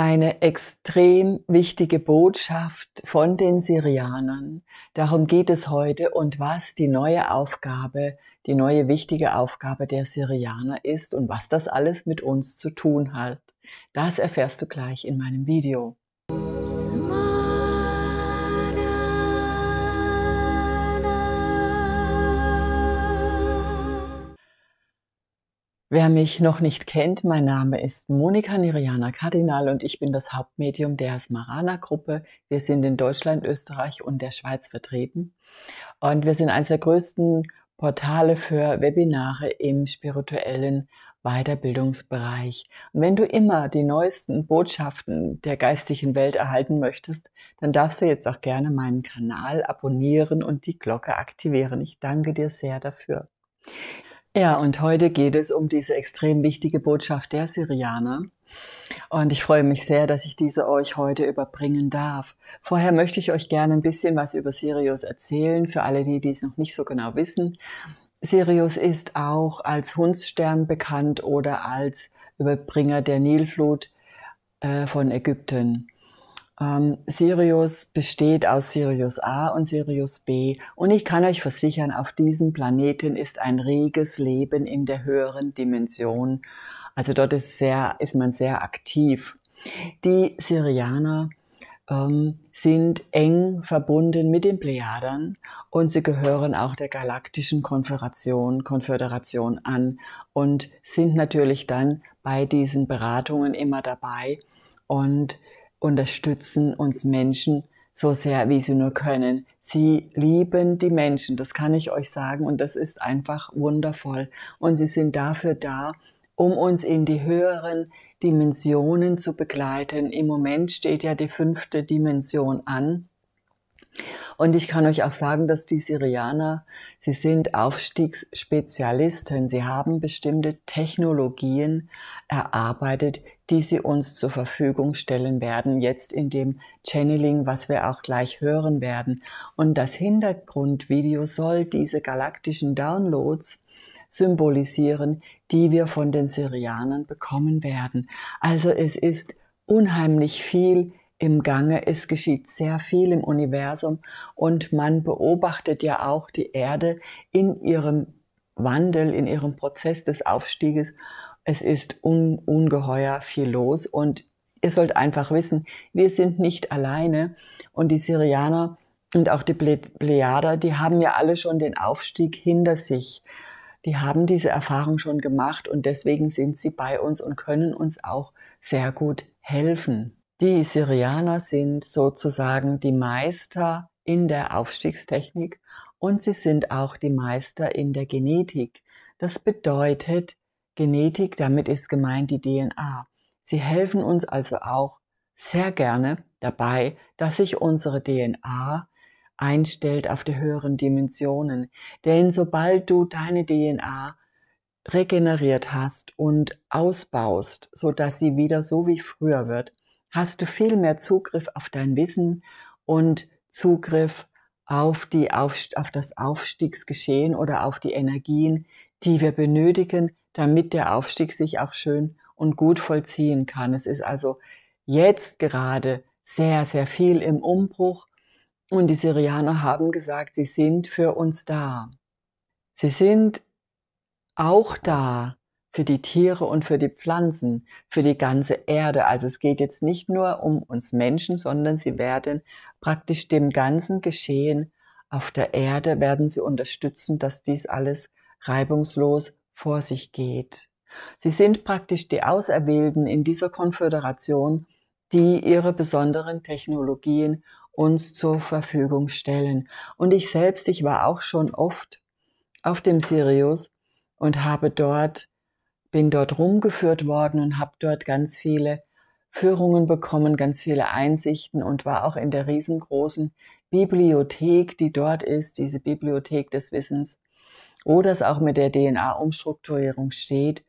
Eine extrem wichtige Botschaft von den Syrianern. Darum geht es heute und was die neue Aufgabe, die neue wichtige Aufgabe der Syrianer ist und was das alles mit uns zu tun hat. Das erfährst du gleich in meinem Video. Wer mich noch nicht kennt, mein Name ist Monika Niriana Kardinal und ich bin das Hauptmedium der Smarana Gruppe. Wir sind in Deutschland, Österreich und der Schweiz vertreten. Und wir sind eines der größten Portale für Webinare im spirituellen Weiterbildungsbereich. Und wenn du immer die neuesten Botschaften der geistigen Welt erhalten möchtest, dann darfst du jetzt auch gerne meinen Kanal abonnieren und die Glocke aktivieren. Ich danke dir sehr dafür. Ja, und heute geht es um diese extrem wichtige Botschaft der Syrianer. Und ich freue mich sehr, dass ich diese euch heute überbringen darf. Vorher möchte ich euch gerne ein bisschen was über Sirius erzählen, für alle, die dies noch nicht so genau wissen. Sirius ist auch als Hundsstern bekannt oder als Überbringer der Nilflut äh, von Ägypten. Ähm, Sirius besteht aus Sirius A und Sirius B. Und ich kann euch versichern, auf diesem Planeten ist ein reges Leben in der höheren Dimension. Also dort ist, sehr, ist man sehr aktiv. Die Sirianer ähm, sind eng verbunden mit den Plejadern und sie gehören auch der galaktischen Konföderation, Konföderation an und sind natürlich dann bei diesen Beratungen immer dabei und unterstützen uns Menschen so sehr, wie sie nur können. Sie lieben die Menschen, das kann ich euch sagen, und das ist einfach wundervoll. Und sie sind dafür da, um uns in die höheren Dimensionen zu begleiten. Im Moment steht ja die fünfte Dimension an. Und ich kann euch auch sagen, dass die Syrianer, sie sind Aufstiegsspezialisten. Sie haben bestimmte Technologien erarbeitet, die sie uns zur Verfügung stellen werden, jetzt in dem Channeling, was wir auch gleich hören werden. Und das Hintergrundvideo soll diese galaktischen Downloads symbolisieren, die wir von den Syrianern bekommen werden. Also es ist unheimlich viel im Gange. Es geschieht sehr viel im Universum und man beobachtet ja auch die Erde in ihrem Wandel, in ihrem Prozess des Aufstieges. Es ist un ungeheuer viel los und ihr sollt einfach wissen, wir sind nicht alleine und die Syrianer und auch die Plejader, die haben ja alle schon den Aufstieg hinter sich. Die haben diese Erfahrung schon gemacht und deswegen sind sie bei uns und können uns auch sehr gut helfen. Die Syrianer sind sozusagen die Meister in der Aufstiegstechnik und sie sind auch die Meister in der Genetik. Das bedeutet, Genetik, damit ist gemeint die DNA. Sie helfen uns also auch sehr gerne dabei, dass sich unsere DNA einstellt auf die höheren Dimensionen. Denn sobald du deine DNA regeneriert hast und ausbaust, so dass sie wieder so wie früher wird, hast du viel mehr Zugriff auf dein Wissen und Zugriff auf, die auf, auf das Aufstiegsgeschehen oder auf die Energien, die wir benötigen, damit der Aufstieg sich auch schön und gut vollziehen kann. Es ist also jetzt gerade sehr, sehr viel im Umbruch und die Syrianer haben gesagt, sie sind für uns da. Sie sind auch da, für die Tiere und für die Pflanzen, für die ganze Erde. Also es geht jetzt nicht nur um uns Menschen, sondern sie werden praktisch dem ganzen Geschehen auf der Erde, werden sie unterstützen, dass dies alles reibungslos vor sich geht. Sie sind praktisch die Auserwählten in dieser Konföderation, die ihre besonderen Technologien uns zur Verfügung stellen. Und ich selbst, ich war auch schon oft auf dem Sirius und habe dort bin dort rumgeführt worden und habe dort ganz viele Führungen bekommen, ganz viele Einsichten und war auch in der riesengroßen Bibliothek, die dort ist, diese Bibliothek des Wissens, wo das auch mit der DNA-Umstrukturierung steht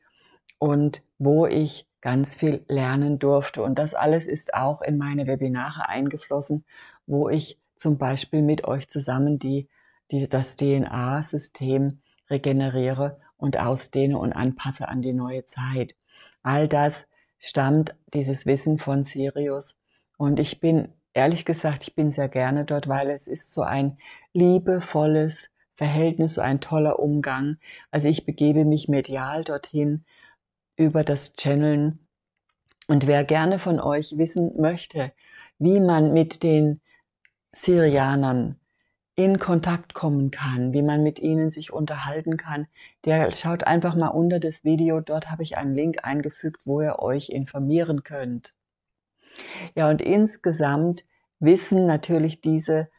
und wo ich ganz viel lernen durfte. Und das alles ist auch in meine Webinare eingeflossen, wo ich zum Beispiel mit euch zusammen die, die, das DNA-System regeneriere und ausdehne und anpasse an die neue Zeit. All das stammt dieses Wissen von Sirius. Und ich bin, ehrlich gesagt, ich bin sehr gerne dort, weil es ist so ein liebevolles Verhältnis, so ein toller Umgang. Also ich begebe mich medial dorthin über das Channeln. Und wer gerne von euch wissen möchte, wie man mit den Syrianern in Kontakt kommen kann, wie man mit ihnen sich unterhalten kann, der schaut einfach mal unter das Video. Dort habe ich einen Link eingefügt, wo ihr euch informieren könnt. Ja, und insgesamt wissen natürlich diese,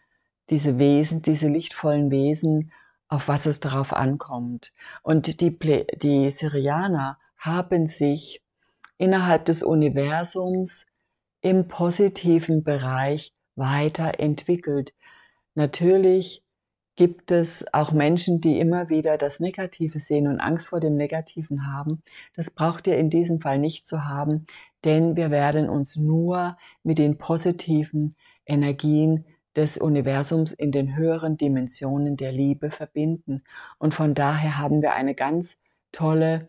diese Wesen, diese lichtvollen Wesen, auf was es darauf ankommt. Und die, die Syrianer haben sich innerhalb des Universums im positiven Bereich weiterentwickelt. Natürlich gibt es auch Menschen, die immer wieder das Negative sehen und Angst vor dem Negativen haben. Das braucht ihr in diesem Fall nicht zu haben, denn wir werden uns nur mit den positiven Energien des Universums in den höheren Dimensionen der Liebe verbinden. Und von daher haben wir eine ganz tolle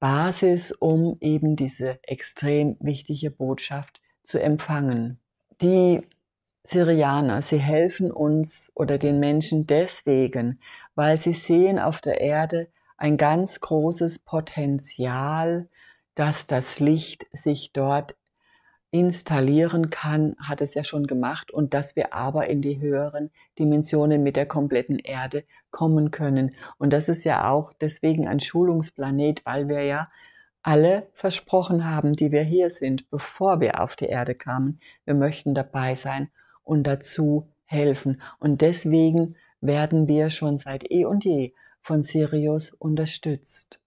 Basis, um eben diese extrem wichtige Botschaft zu empfangen. Die Syrianer, sie helfen uns oder den Menschen deswegen, weil sie sehen auf der Erde ein ganz großes Potenzial, dass das Licht sich dort installieren kann, hat es ja schon gemacht, und dass wir aber in die höheren Dimensionen mit der kompletten Erde kommen können. Und das ist ja auch deswegen ein Schulungsplanet, weil wir ja alle versprochen haben, die wir hier sind, bevor wir auf die Erde kamen, wir möchten dabei sein und dazu helfen. Und deswegen werden wir schon seit eh und je von Sirius unterstützt.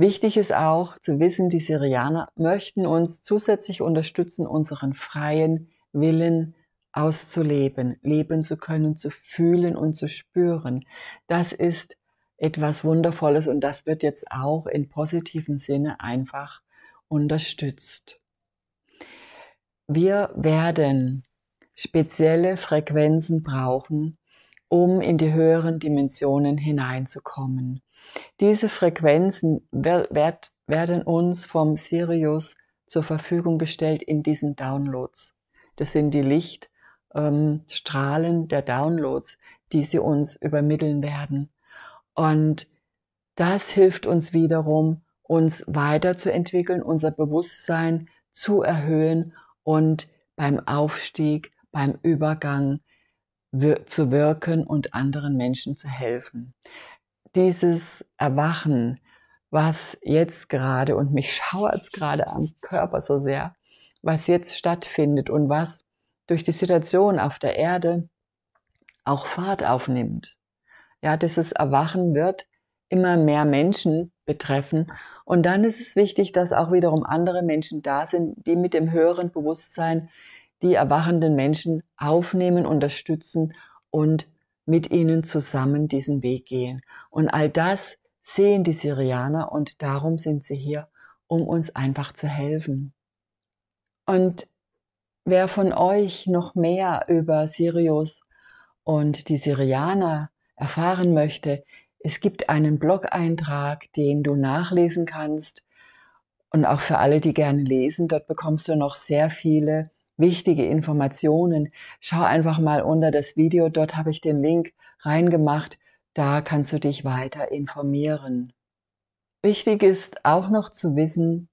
Wichtig ist auch zu wissen, die Syrianer möchten uns zusätzlich unterstützen, unseren freien Willen auszuleben, leben zu können, zu fühlen und zu spüren. Das ist etwas Wundervolles und das wird jetzt auch in positivem Sinne einfach unterstützt. Wir werden spezielle Frequenzen brauchen, um in die höheren Dimensionen hineinzukommen. Diese Frequenzen werden uns vom Sirius zur Verfügung gestellt in diesen Downloads. Das sind die Lichtstrahlen ähm, der Downloads, die sie uns übermitteln werden. Und das hilft uns wiederum, uns weiterzuentwickeln, unser Bewusstsein zu erhöhen und beim Aufstieg, beim Übergang zu wirken und anderen Menschen zu helfen dieses Erwachen, was jetzt gerade, und mich schauert es gerade am Körper so sehr, was jetzt stattfindet und was durch die Situation auf der Erde auch Fahrt aufnimmt. Ja, dieses Erwachen wird immer mehr Menschen betreffen. Und dann ist es wichtig, dass auch wiederum andere Menschen da sind, die mit dem höheren Bewusstsein die erwachenden Menschen aufnehmen, unterstützen und mit ihnen zusammen diesen Weg gehen. Und all das sehen die Syrianer und darum sind sie hier, um uns einfach zu helfen. Und wer von euch noch mehr über Sirius und die Syrianer erfahren möchte, es gibt einen Blog-Eintrag, den du nachlesen kannst. Und auch für alle, die gerne lesen, dort bekommst du noch sehr viele wichtige Informationen, schau einfach mal unter das Video. Dort habe ich den Link reingemacht. Da kannst du dich weiter informieren. Wichtig ist auch noch zu wissen,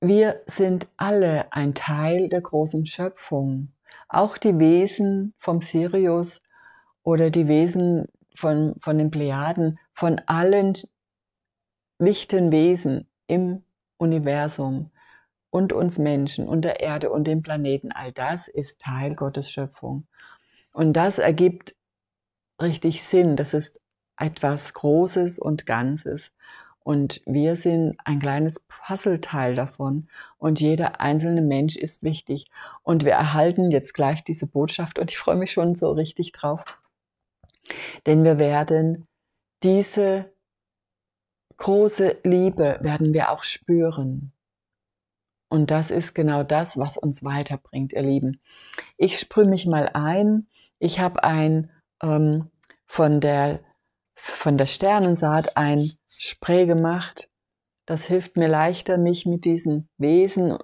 wir sind alle ein Teil der großen Schöpfung. Auch die Wesen vom Sirius oder die Wesen von, von den Plejaden, von allen lichten Wesen im Universum und uns Menschen und der Erde und dem Planeten, all das ist Teil Gottes Schöpfung. Und das ergibt richtig Sinn. Das ist etwas Großes und Ganzes. Und wir sind ein kleines Puzzleteil davon. Und jeder einzelne Mensch ist wichtig. Und wir erhalten jetzt gleich diese Botschaft und ich freue mich schon so richtig drauf. Denn wir werden diese große Liebe werden wir auch spüren. Und das ist genau das, was uns weiterbringt, ihr Lieben. Ich sprühe mich mal ein. Ich habe ein ähm, von der von der Sternensaat ein Spray gemacht Das hilft mir leichter, mich mit diesen Wesen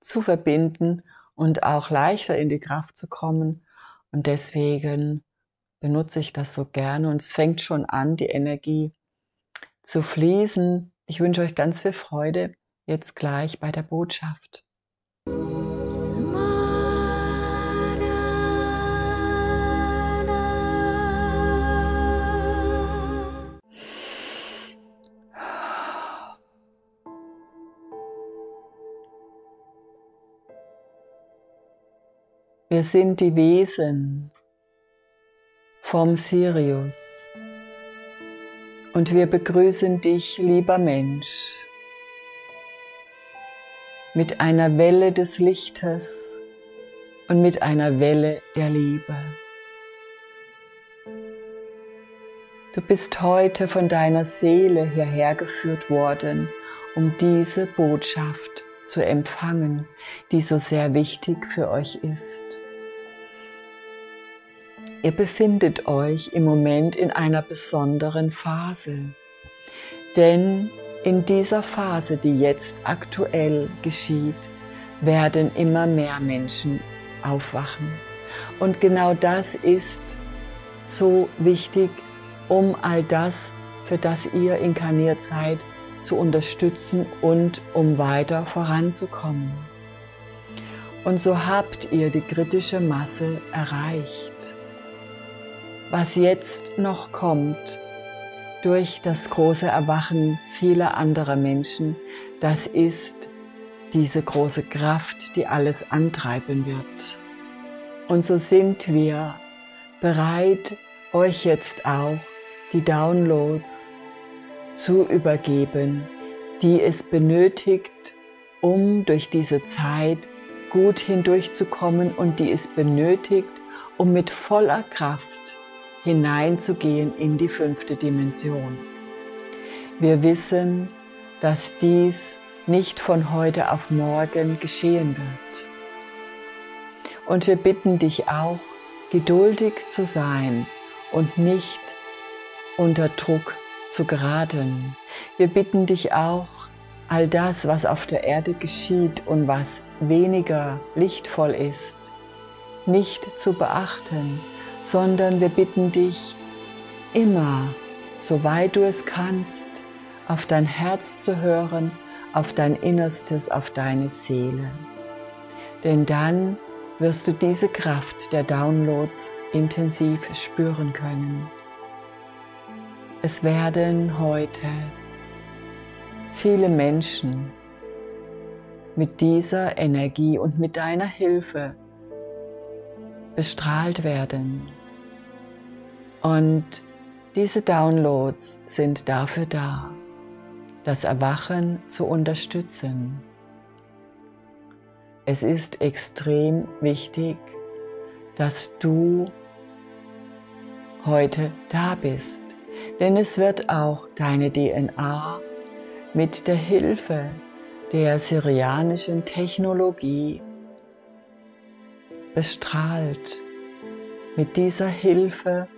zu verbinden und auch leichter in die Kraft zu kommen. Und deswegen benutze ich das so gerne und es fängt schon an, die Energie zu fließen. Ich wünsche euch ganz viel Freude jetzt gleich bei der Botschaft. Wir sind die Wesen vom Sirius und wir begrüßen dich, lieber Mensch, mit einer Welle des Lichtes und mit einer Welle der Liebe. Du bist heute von deiner Seele hierher geführt worden, um diese Botschaft zu empfangen, die so sehr wichtig für euch ist. Ihr befindet euch im Moment in einer besonderen Phase. Denn in dieser Phase, die jetzt aktuell geschieht, werden immer mehr Menschen aufwachen. Und genau das ist so wichtig, um all das, für das ihr inkarniert seid, zu unterstützen und um weiter voranzukommen. Und so habt ihr die kritische Masse erreicht was jetzt noch kommt durch das große Erwachen vieler anderer Menschen, das ist diese große Kraft, die alles antreiben wird. Und so sind wir bereit, euch jetzt auch die Downloads zu übergeben, die es benötigt, um durch diese Zeit gut hindurchzukommen und die es benötigt, um mit voller Kraft hineinzugehen in die fünfte Dimension. Wir wissen, dass dies nicht von heute auf morgen geschehen wird. Und wir bitten dich auch, geduldig zu sein und nicht unter Druck zu geraten. Wir bitten dich auch, all das, was auf der Erde geschieht und was weniger lichtvoll ist, nicht zu beachten, sondern wir bitten dich immer, soweit du es kannst, auf dein Herz zu hören, auf dein Innerstes, auf deine Seele. Denn dann wirst du diese Kraft der Downloads intensiv spüren können. Es werden heute viele Menschen mit dieser Energie und mit deiner Hilfe bestrahlt werden. Und diese Downloads sind dafür da, das Erwachen zu unterstützen. Es ist extrem wichtig, dass du heute da bist, denn es wird auch deine DNA mit der Hilfe der syrianischen Technologie bestrahlt. Mit dieser Hilfe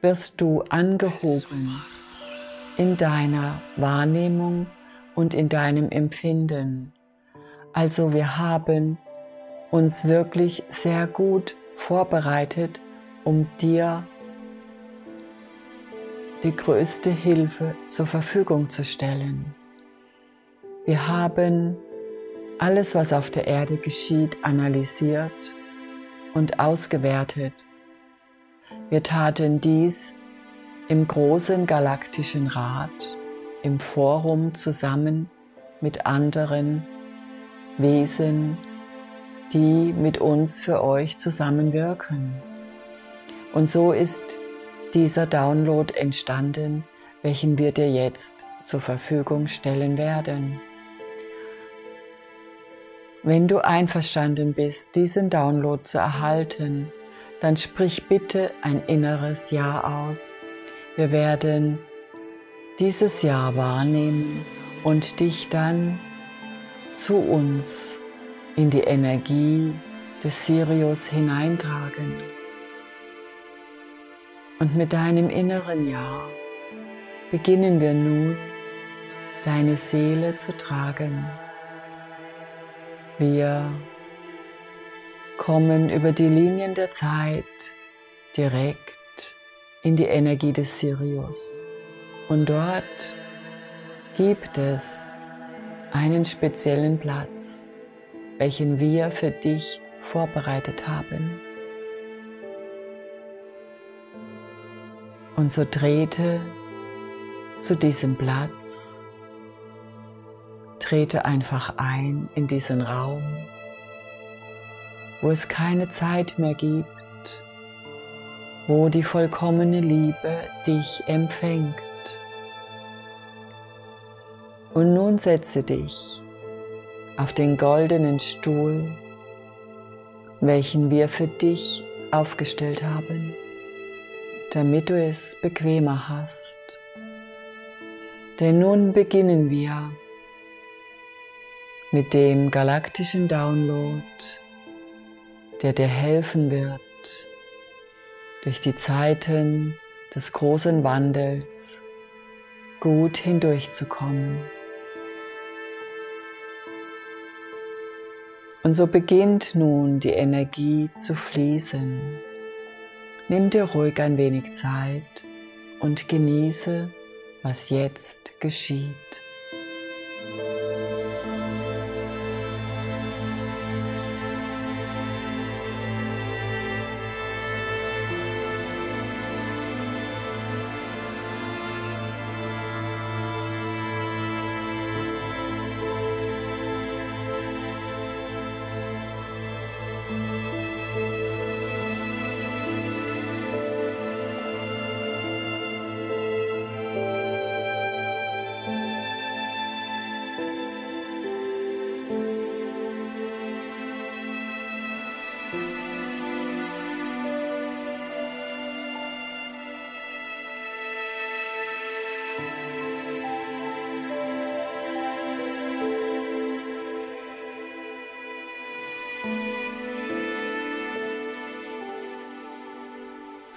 wirst du angehoben in deiner Wahrnehmung und in deinem Empfinden. Also wir haben uns wirklich sehr gut vorbereitet, um dir die größte Hilfe zur Verfügung zu stellen. Wir haben alles, was auf der Erde geschieht, analysiert und ausgewertet wir taten dies im großen galaktischen Rat, im Forum zusammen mit anderen Wesen, die mit uns für euch zusammenwirken. Und so ist dieser Download entstanden, welchen wir dir jetzt zur Verfügung stellen werden. Wenn du einverstanden bist, diesen Download zu erhalten, dann sprich bitte ein inneres Ja aus. Wir werden dieses Ja wahrnehmen und dich dann zu uns in die Energie des Sirius hineintragen. Und mit deinem inneren Ja beginnen wir nun deine Seele zu tragen. Wir kommen über die Linien der Zeit direkt in die Energie des Sirius. Und dort gibt es einen speziellen Platz, welchen wir für dich vorbereitet haben. Und so trete zu diesem Platz, trete einfach ein in diesen Raum, wo es keine Zeit mehr gibt, wo die vollkommene Liebe dich empfängt. Und nun setze dich auf den goldenen Stuhl, welchen wir für dich aufgestellt haben, damit du es bequemer hast. Denn nun beginnen wir mit dem galaktischen Download, der dir helfen wird, durch die Zeiten des großen Wandels gut hindurchzukommen. Und so beginnt nun die Energie zu fließen. Nimm dir ruhig ein wenig Zeit und genieße, was jetzt geschieht.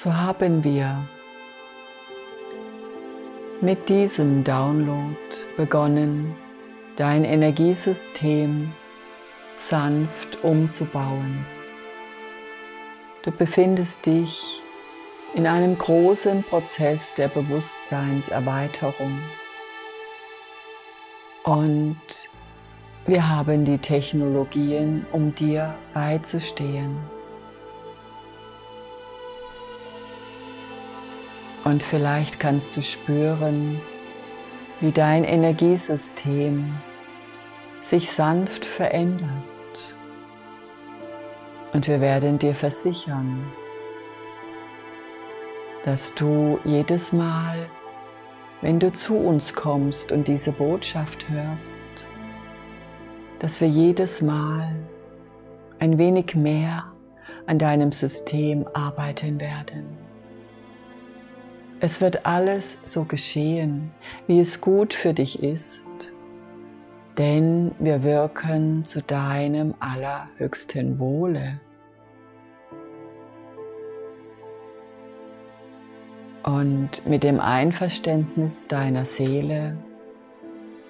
So haben wir mit diesem Download begonnen, dein Energiesystem sanft umzubauen. Du befindest dich in einem großen Prozess der Bewusstseinserweiterung. Und wir haben die Technologien, um dir beizustehen. Und vielleicht kannst du spüren, wie dein Energiesystem sich sanft verändert. Und wir werden dir versichern, dass du jedes Mal, wenn du zu uns kommst und diese Botschaft hörst, dass wir jedes Mal ein wenig mehr an deinem System arbeiten werden. Es wird alles so geschehen, wie es gut für dich ist, denn wir wirken zu deinem allerhöchsten Wohle. Und mit dem Einverständnis deiner Seele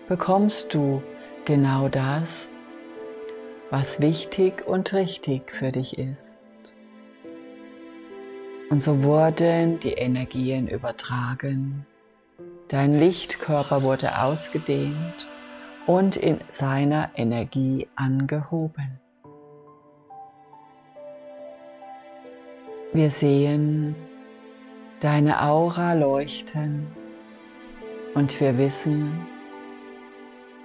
bekommst du genau das, was wichtig und richtig für dich ist. Und so wurden die Energien übertragen. Dein Lichtkörper wurde ausgedehnt und in seiner Energie angehoben. Wir sehen deine Aura leuchten und wir wissen,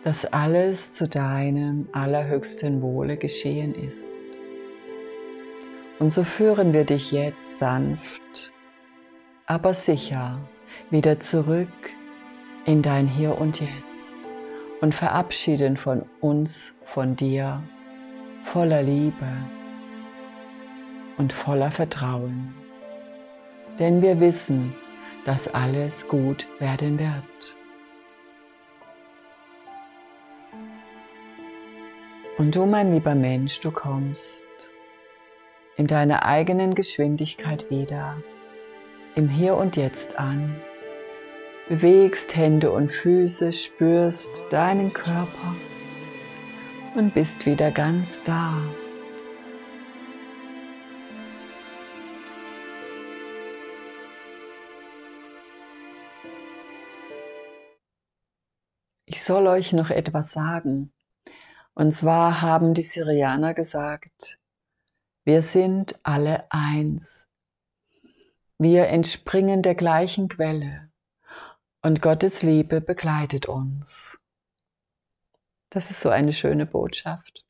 dass alles zu deinem allerhöchsten Wohle geschehen ist. Und so führen wir dich jetzt sanft, aber sicher wieder zurück in dein Hier und Jetzt und verabschieden von uns, von dir, voller Liebe und voller Vertrauen. Denn wir wissen, dass alles gut werden wird. Und du, mein lieber Mensch, du kommst in deiner eigenen Geschwindigkeit wieder, im Hier und Jetzt an bewegst Hände und Füße, spürst deinen Körper und bist wieder ganz da. Ich soll euch noch etwas sagen. Und zwar haben die Syrianer gesagt, wir sind alle eins. Wir entspringen der gleichen Quelle und Gottes Liebe begleitet uns. Das ist so eine schöne Botschaft.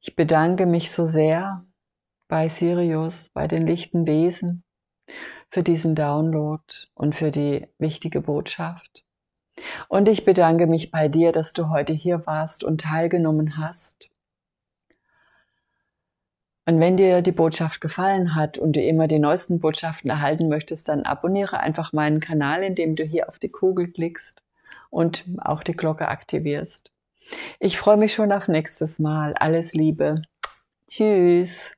Ich bedanke mich so sehr bei Sirius, bei den lichten Wesen für diesen Download und für die wichtige Botschaft. Und ich bedanke mich bei dir, dass du heute hier warst und teilgenommen hast. Und wenn dir die Botschaft gefallen hat und du immer die neuesten Botschaften erhalten möchtest, dann abonniere einfach meinen Kanal, indem du hier auf die Kugel klickst und auch die Glocke aktivierst. Ich freue mich schon auf nächstes Mal. Alles Liebe. Tschüss.